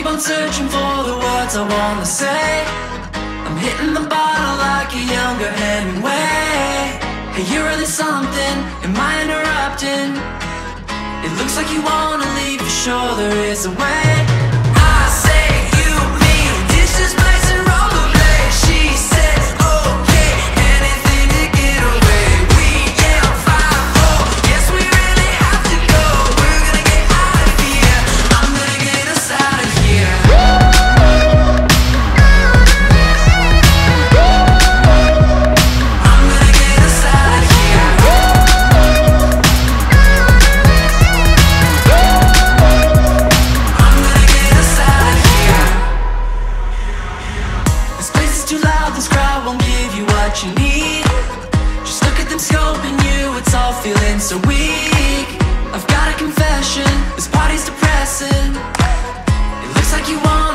keep on searching for the words I wanna say. I'm hitting the bottle like a younger Hemingway. Hey, you're really something. Am I interrupting? It looks like you wanna leave for sure. There is a way. What you need. Just look at them scoping you, it's all feeling so weak. I've got a confession, this party's depressing. It looks like you wanna